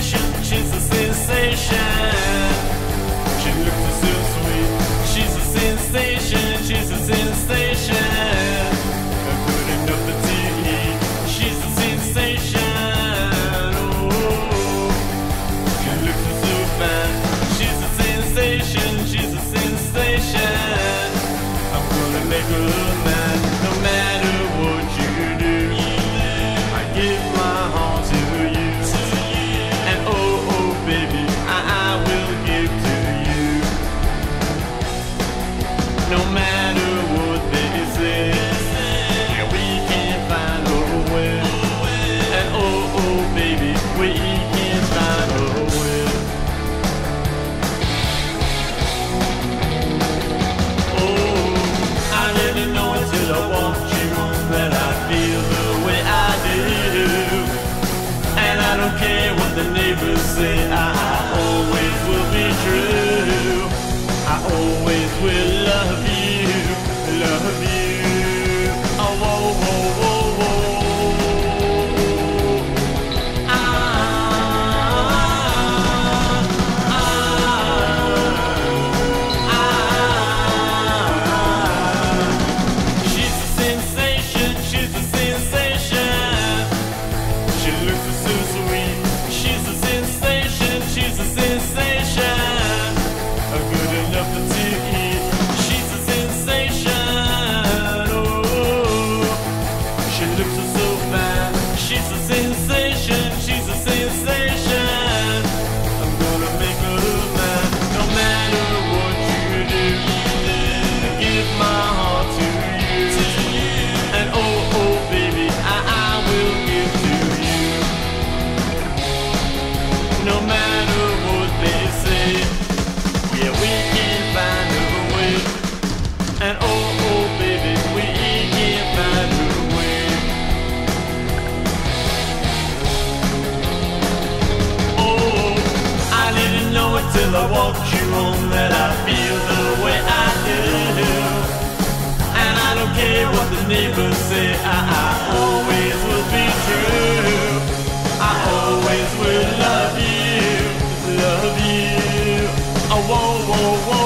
sensation. She's a sensation. No matter what they say, we can find a way. And oh oh baby, we can find a way. Oh, I know until I that I feel the way I do. And I don't care what the neighbors say, I always will She's a sensation, she's a sensation. Good enough to eat. She's a sensation. Oh, she looks so fine. She's a sensation, Till I walk you home that I feel the way I do. And I don't care what the neighbors say I, I always will be true. I always will love you, love you. Oh, whoa, whoa, whoa.